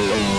Oh.